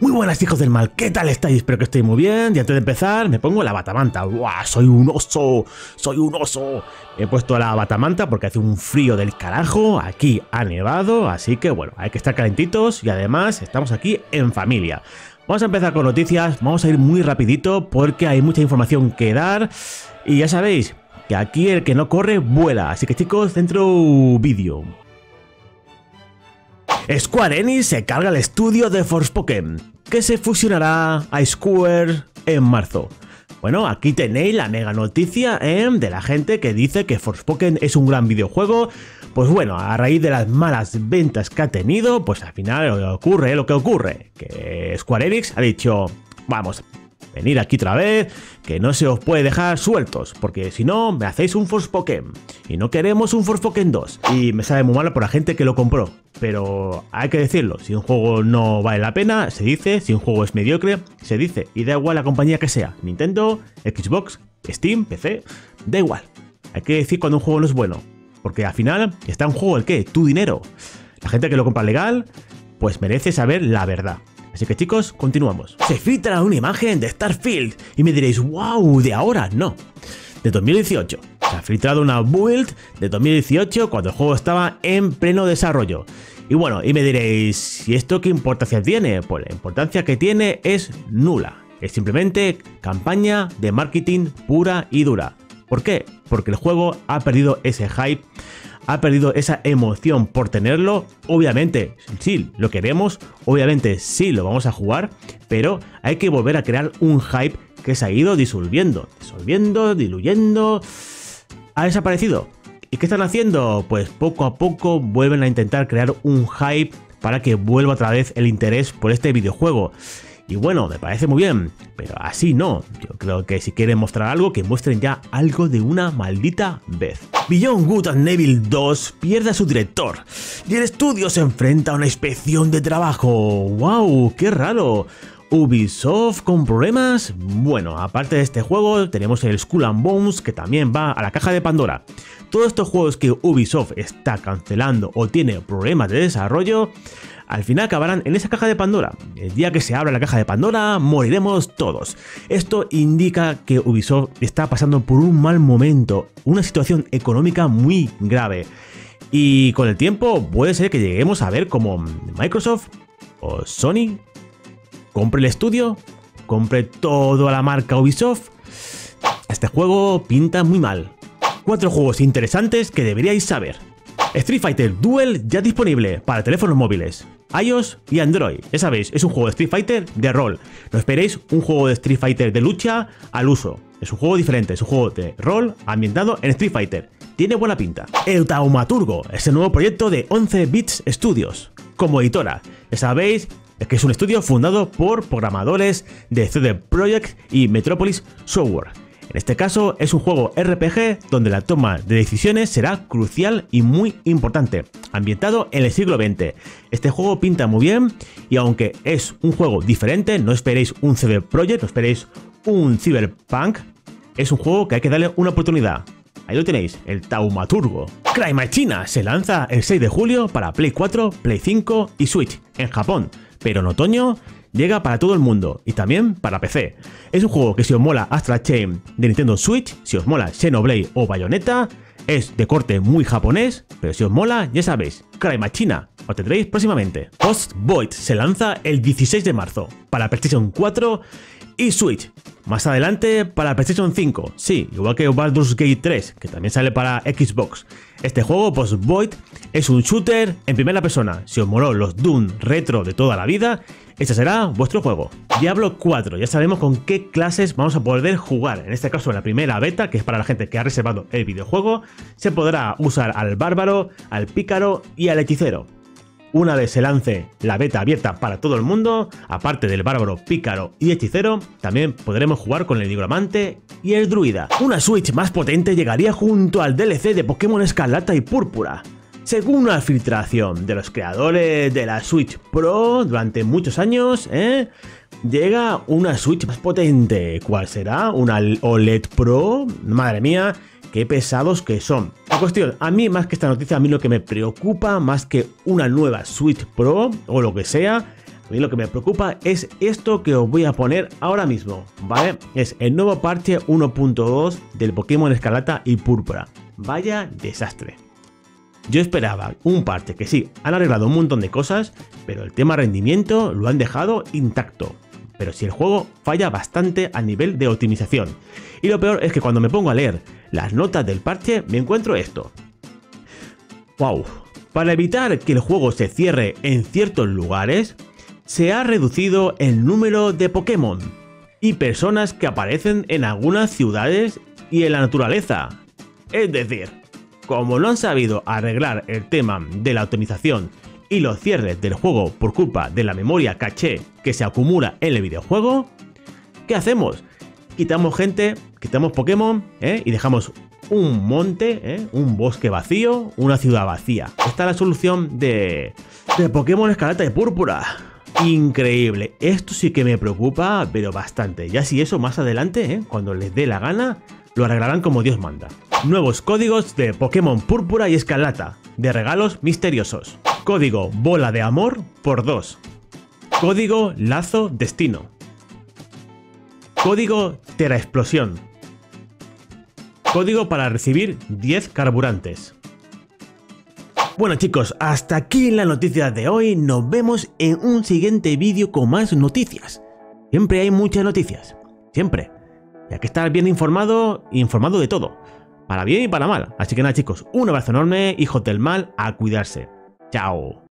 Muy buenas hijos del mal, ¿qué tal estáis? Espero que estéis muy bien y antes de empezar me pongo la batamanta. ¡Buah! Soy un oso, soy un oso. He puesto la batamanta porque hace un frío del carajo, aquí ha nevado, así que bueno, hay que estar calentitos y además estamos aquí en familia. Vamos a empezar con noticias, vamos a ir muy rapidito porque hay mucha información que dar y ya sabéis que aquí el que no corre vuela, así que chicos, dentro vídeo. Square Enix se carga el estudio de Forspoken, que se fusionará a Square en marzo. Bueno, aquí tenéis la mega noticia ¿eh? de la gente que dice que Forspoken es un gran videojuego. Pues bueno, a raíz de las malas ventas que ha tenido, pues al final ocurre lo que ocurre. Que Square Enix ha dicho, vamos, venir aquí otra vez, que no se os puede dejar sueltos, porque si no, me hacéis un Forspoken. Y no queremos un Forspoken 2. Y me sabe muy malo por la gente que lo compró. Pero hay que decirlo, si un juego no vale la pena, se dice, si un juego es mediocre, se dice. Y da igual la compañía que sea, Nintendo, Xbox, Steam, PC, da igual. Hay que decir cuando un juego no es bueno. Porque al final está un juego el qué, tu dinero. La gente que lo compra legal, pues merece saber la verdad. Así que chicos, continuamos. Se filtra una imagen de Starfield y me diréis, wow, de ahora, no. De 2018. Se ha filtrado una build de 2018 cuando el juego estaba en pleno desarrollo. Y bueno, y me diréis, ¿y esto qué importancia tiene? Pues la importancia que tiene es nula. Es simplemente campaña de marketing pura y dura. ¿Por qué? Porque el juego ha perdido ese hype ha perdido esa emoción por tenerlo. Obviamente, sí, lo queremos, obviamente sí lo vamos a jugar, pero hay que volver a crear un hype que se ha ido disolviendo, disolviendo, diluyendo, ha desaparecido. ¿Y qué están haciendo? Pues poco a poco vuelven a intentar crear un hype para que vuelva otra vez el interés por este videojuego. Y bueno, me parece muy bien, pero así no. Yo creo que si quieren mostrar algo, que muestren ya algo de una maldita vez. Beyond Good and Neville 2 pierde a su director y el estudio se enfrenta a una inspección de trabajo. ¡Wow! ¡Qué raro! Ubisoft con problemas. Bueno, aparte de este juego, tenemos el Skull and Bones que también va a la caja de Pandora. Todos estos juegos que Ubisoft está cancelando o tiene problemas de desarrollo al final acabarán en esa caja de Pandora. El día que se abra la caja de Pandora, moriremos todos. Esto indica que Ubisoft está pasando por un mal momento, una situación económica muy grave. Y con el tiempo puede ser que lleguemos a ver como Microsoft o Sony compre el estudio, compre toda la marca Ubisoft. Este juego pinta muy mal. Cuatro juegos interesantes que deberíais saber. Street Fighter Duel ya disponible para teléfonos móviles iOS y Android. Ya sabéis, es un juego de Street Fighter de rol. No esperéis un juego de Street Fighter de lucha al uso. Es un juego diferente, es un juego de rol ambientado en Street Fighter. Tiene buena pinta. El Taumaturgo es el nuevo proyecto de 11 Bits Studios, como editora. Ya sabéis que es un estudio fundado por programadores de CD Projekt y Metropolis Software. En este caso es un juego RPG donde la toma de decisiones será crucial y muy importante, ambientado en el siglo XX. Este juego pinta muy bien y aunque es un juego diferente, no esperéis un CD Projekt, no esperéis un Cyberpunk, es un juego que hay que darle una oportunidad. Ahí lo tenéis, el Taumaturgo. Cry China se lanza el 6 de julio para Play 4, Play 5 y Switch en Japón, pero en otoño llega para todo el mundo y también para PC. Es un juego que si os mola Astra Chain de Nintendo Switch, si os mola Xenoblade o Bayonetta, es de corte muy japonés, pero si os mola, ya sabéis, Cry Machina, lo tendréis próximamente. Post Void se lanza el 16 de marzo para PlayStation 4 y Switch. Más adelante para PlayStation 5, sí, igual que Baldur's Gate 3, que también sale para Xbox. Este juego, Post Void, es un shooter en primera persona. Si os moló los Doom retro de toda la vida, este será vuestro juego. Diablo 4, ya sabemos con qué clases vamos a poder jugar. En este caso, en la primera beta, que es para la gente que ha reservado el videojuego, se podrá usar al bárbaro, al pícaro y al hechicero. Una vez se lance la beta abierta para todo el mundo, aparte del bárbaro, pícaro y hechicero, también podremos jugar con el nigromante y el druida. Una Switch más potente llegaría junto al DLC de Pokémon Escarlata y Púrpura. Según la filtración de los creadores de la Switch Pro durante muchos años, ¿eh? Llega una Switch más potente. ¿Cuál será? ¿Una OLED Pro? Madre mía, qué pesados que son. La cuestión, a mí más que esta noticia, a mí lo que me preocupa, más que una nueva Switch Pro o lo que sea, A mí lo que me preocupa es esto que os voy a poner ahora mismo, ¿vale? Es el nuevo parche 1.2 del Pokémon Escarlata y Púrpura. Vaya desastre. Yo esperaba un parche que sí, han arreglado un montón de cosas, pero el tema rendimiento lo han dejado intacto. Pero si el juego falla bastante a nivel de optimización. Y lo peor es que cuando me pongo a leer las notas del parche me encuentro esto. ¡Wow! Para evitar que el juego se cierre en ciertos lugares, se ha reducido el número de Pokémon y personas que aparecen en algunas ciudades y en la naturaleza. Es decir, como no han sabido arreglar el tema de la optimización y los cierres del juego por culpa de la memoria caché que se acumula en el videojuego, ¿qué hacemos? Quitamos gente, quitamos Pokémon ¿eh? y dejamos un monte, ¿eh? un bosque vacío, una ciudad vacía. Esta es la solución de, de Pokémon Escarlata y Púrpura. Increíble, esto sí que me preocupa, pero bastante. Ya si eso más adelante, ¿eh? cuando les dé la gana, lo arreglarán como Dios manda. Nuevos códigos de Pokémon Púrpura y Escarlata, de regalos misteriosos. Código Bola de Amor por 2. Código Lazo Destino. Código Tera Explosión. Código para recibir 10 carburantes. Bueno chicos, hasta aquí la noticia de hoy, nos vemos en un siguiente vídeo con más noticias. Siempre hay muchas noticias, siempre. Y hay que estar bien informado, informado de todo, para bien y para mal. Así que nada chicos, un abrazo enorme, hijos del mal, a cuidarse. Chào!